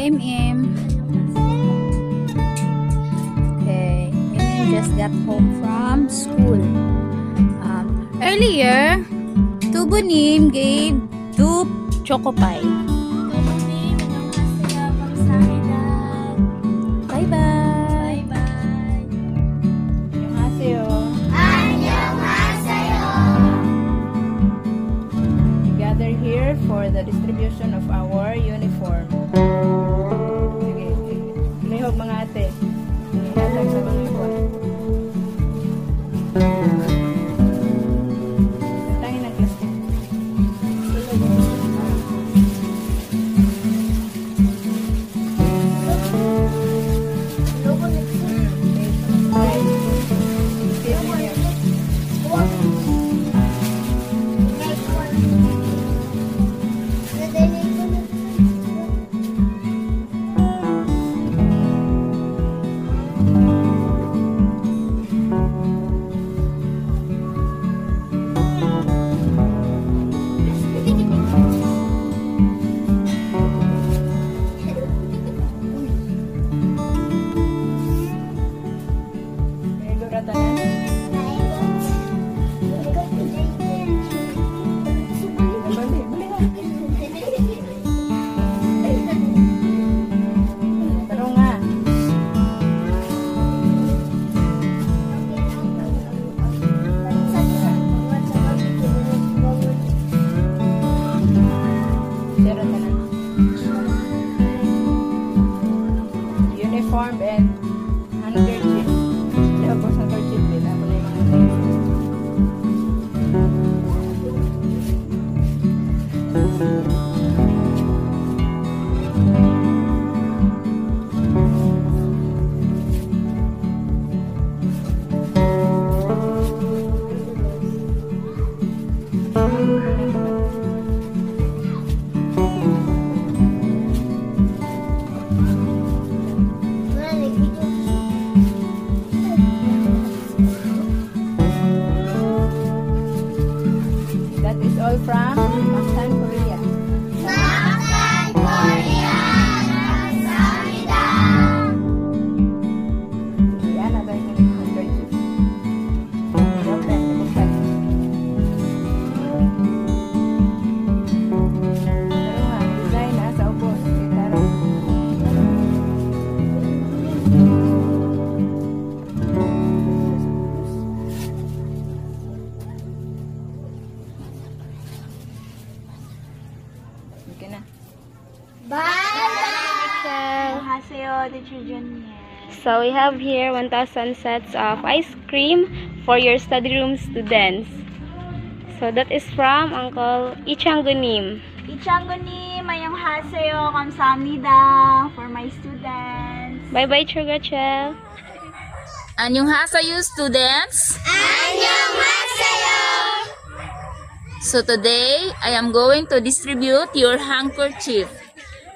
Im. Okay, Im just got home from school. Um, earlier, Tubunim gave two choco pie. Bye bye. Annyeonghaseyo. We gather here for the distribution of our uniform. So we have here 1,000 sets of ice cream for your study room students. So that is from Uncle Ichangunim. Ichangoni, Mayonghaseyo, Kamsamnida for my students. Bye-bye, Chugachel. Annyeonghaseyo, students. So today, I am going to distribute your handkerchief.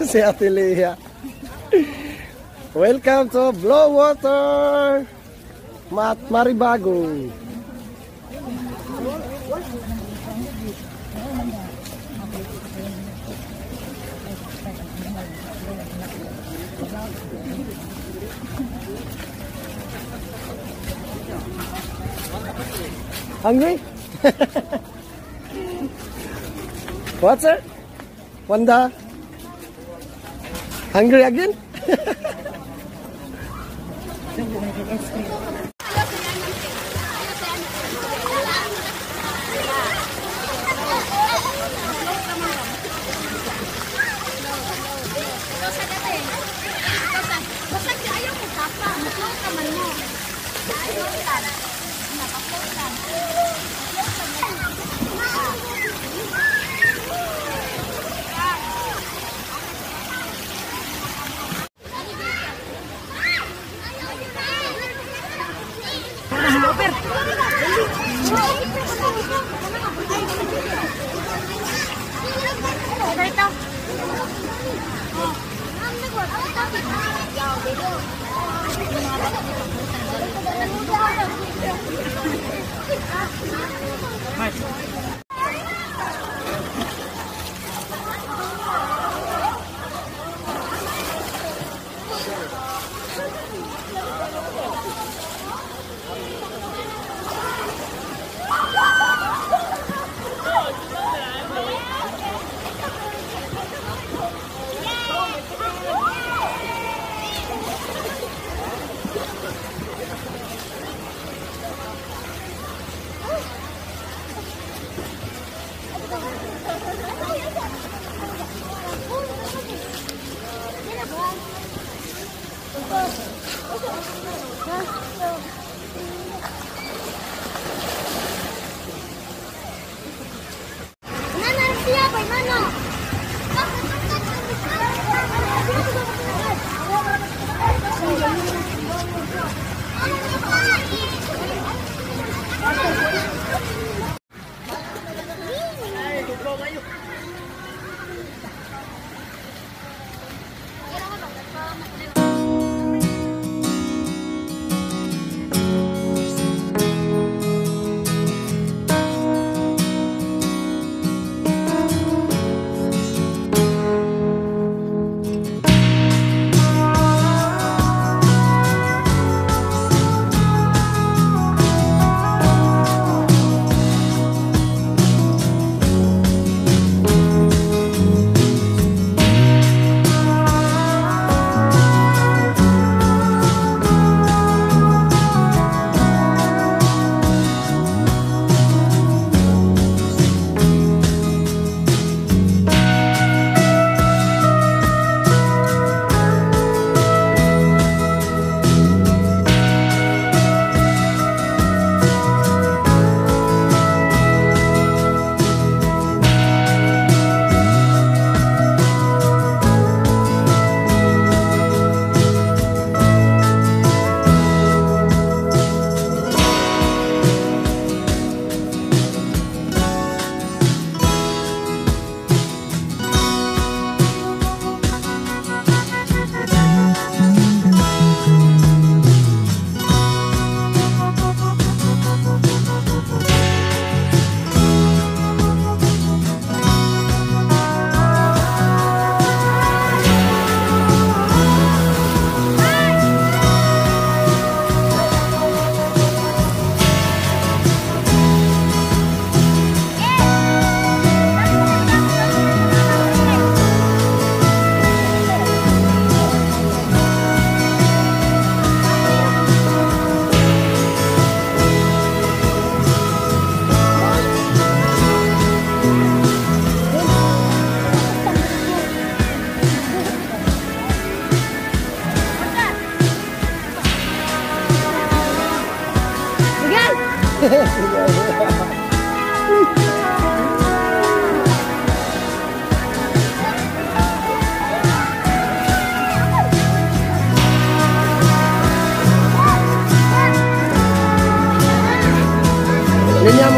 si Ate Leah. Welcome to Blow Water Mat Maribago. Hungry? What's it? Wanda? Hungry again?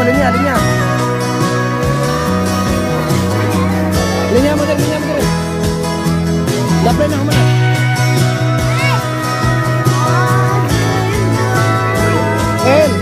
adanya adanya. Linya muter linya muter dapat nak mana Eh.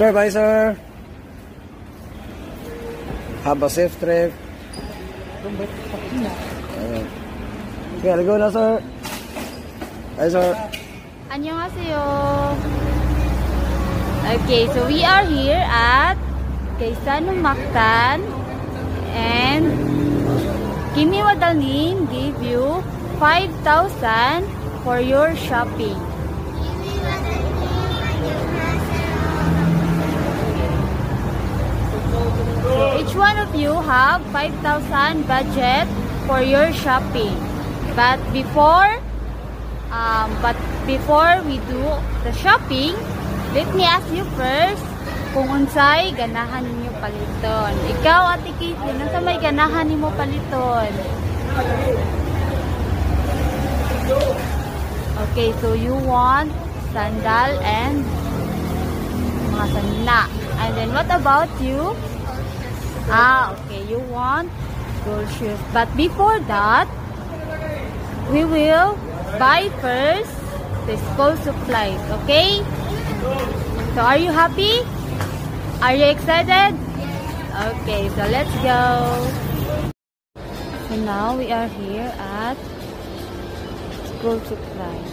Sir, bye sir. Have a safe trip. Ayan. Okay, let's go na sir. Bye sir. 안녕하세요. Okay, so we are here at Kaysanong Mactan and Kimi Wadalin gave you 5,000 for your shopping. Each one of you have 5,000 budget for your shopping. But before Um, but before we do the shopping, let me ask you first kung unsay ganahan ninyo paliton. Ikaw, Ate Caitlin, unsa may ganahan nimo paliton? Okay, so you want sandal and mga sanina. And then what about you? Ah, okay, you want gold shoes. But before that, we will buy first the school supplies, okay? So are you happy? Are you excited? Okay, so let's go. So now we are here at school supply.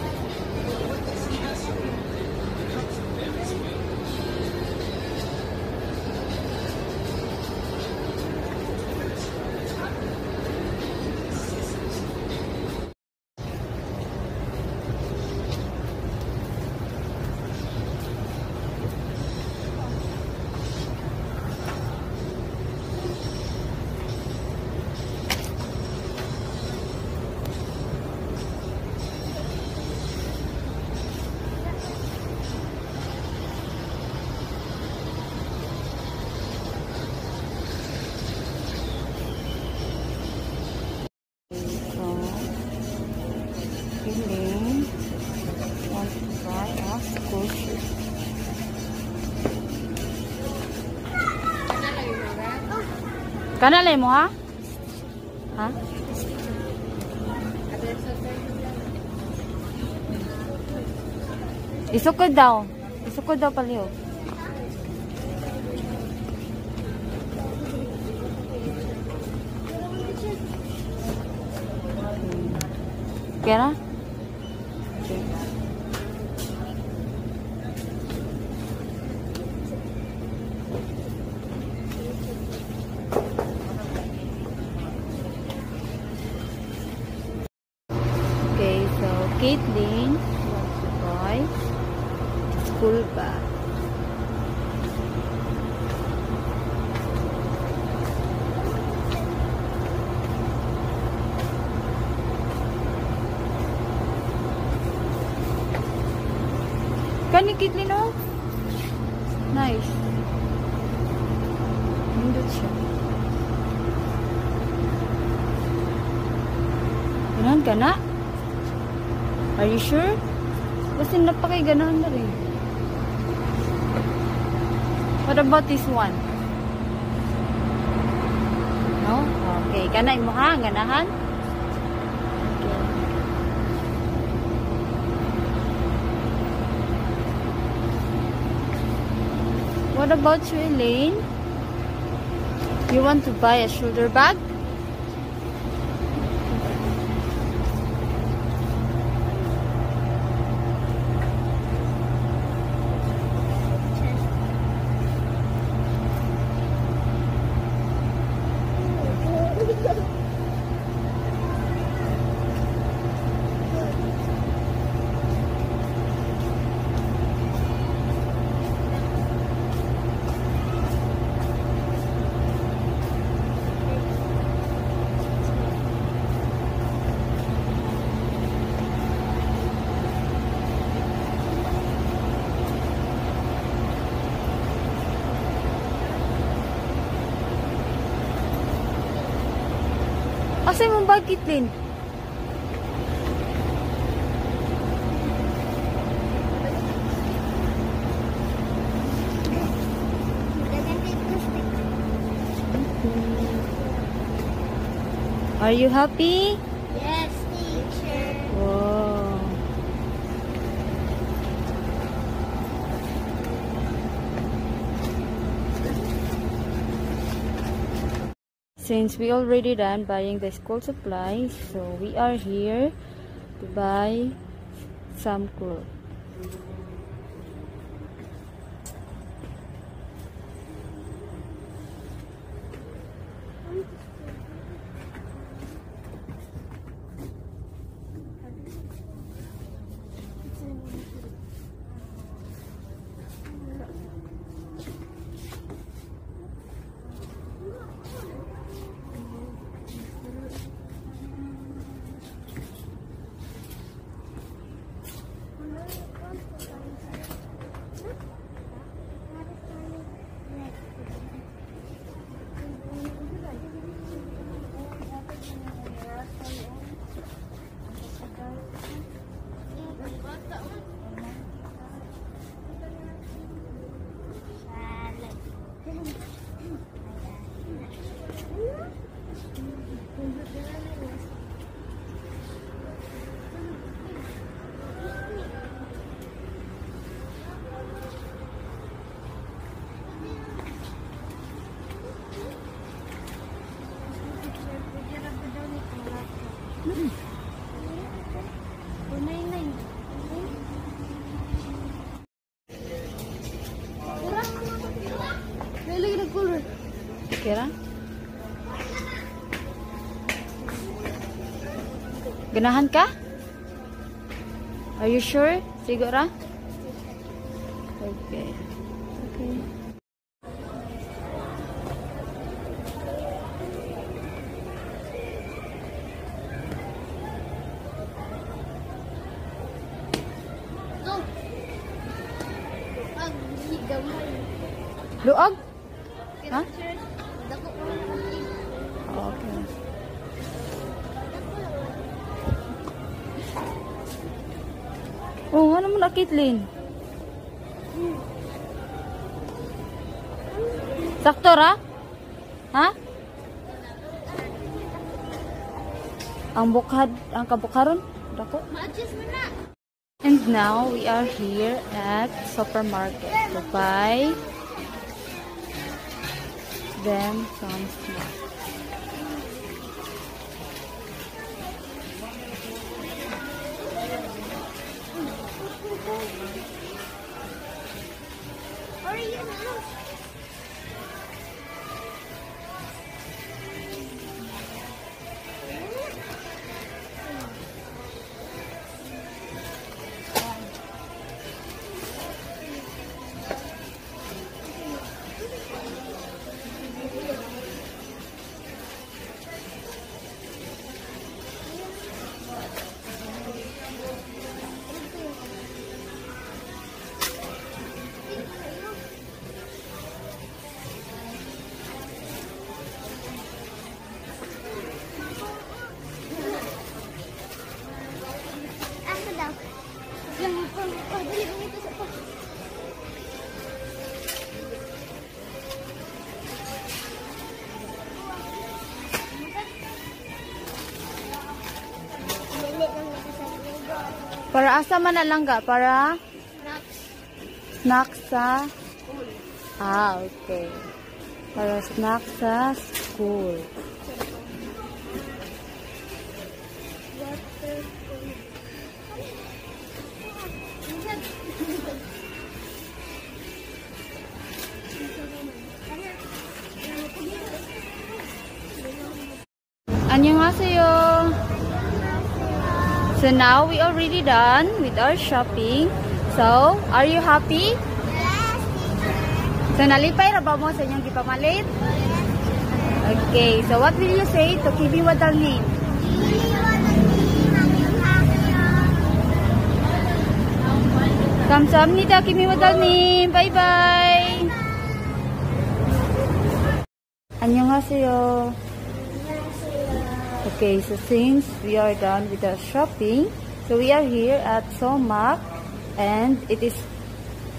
Kanalay mo ha? Ha? Isukod daw. Isukod daw paliw. Kaya na? Okay, so Caitlin wants to buy school bag. Kani Caitlin oh? Nice. Nindot siya. Ganahan ka na? Are you sure? Kasi napakay ganahan na rin. What about this one? No? Okay. Kanay mo ha? Ganahan? What about you, Elaine? You want to buy a shoulder bag? Asa mo bag, Kitlin? Are you happy? Since we already done buying the school supplies, so we are here to buy some clothes. Yeah. Kira? Ganahan ka? Are you sure? Siguro? Caitlin? Sakto ra? Ha? Ang bukhad, ang kabukharon? Dako? And now, we are here at supermarket to buy them some snacks. Hurry, you Para asa man na lang ga? Para Nuts. snack sa... Ah, okay. Para snack sa school. So now we already done with our shopping. So, are you happy? So nalipay ra ba mo sa inyong gipamalit? Okay, so what will you say to Kibi Wadalnin? 감사합니다, 김이 wadal님. Bye-bye. 안녕하세요. Okay, so since we are done with our shopping, so we are here at Somak and it is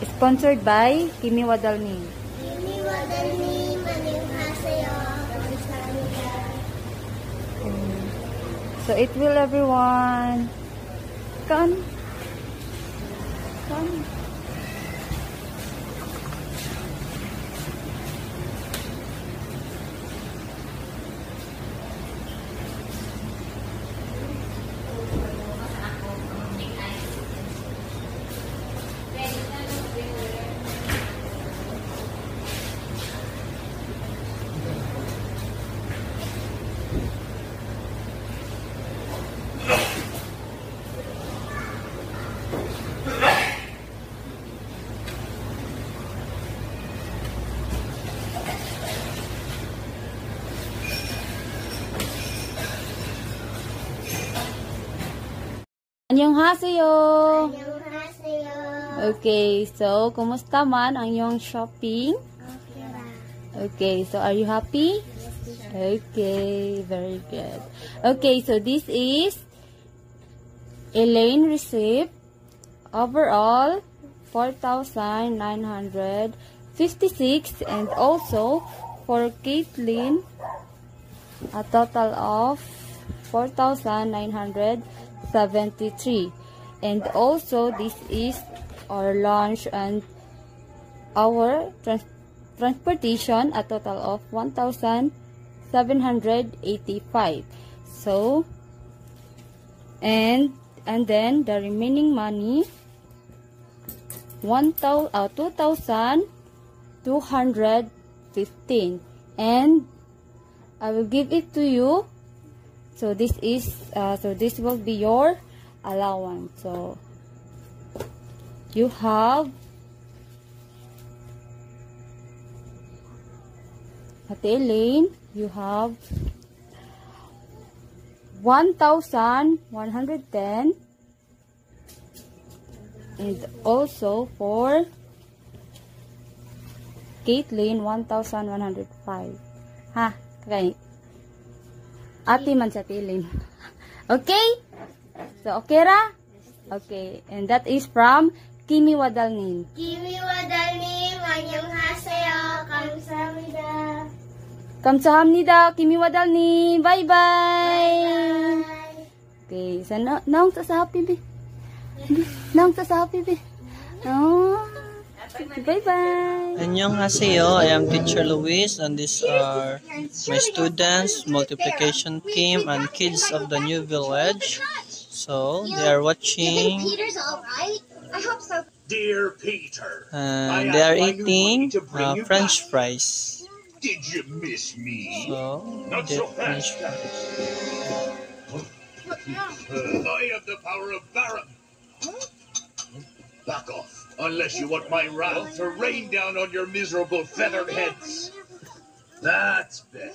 sponsored by Kimi Wadalni. Ini wadani maninghasayo. So it will everyone. Come. Come. Annyeonghaseyo. Annyeonghaseyo. Okay, so kumusta man ang iyong shopping? Okay, so are you happy? Okay, very good. Okay, so this is Elaine receipt. Overall, 4,956 and also for Caitlin, a total of 4,973. And also, this is our lunch and our trans transportation, a total of 1,785. So, and and then the remaining money one thousand uh, two thousand two hundred fifteen and I will give it to you so this is uh, so this will be your allowance. So you have Ate Elaine, you have 1,110 and also for Caitlin 1,105 ha kay Ate man sa tilim. Okay? So, okay ra? Okay. And that is from Kimi Wadalnin. Kimi Wadalnin, Wanyong Haseyo, Kamsahamnida. Kamsahamnida, Kimi Wadalnin. Bye-bye! Okay. So, na naong sa be. Naong sa be. Oh. Bye bye Annyeonghaseyo, I am teacher Luis and these are my students, multiplication team and kids of the new village. So they are watching Peter's alright? I hope so. Dear Peter, and they are eating uh, french fries. did you miss me? So Not so french fast. fries. I have the power of Baron. Back off, unless you want my wrath to rain down on your miserable feathered heads. That's better.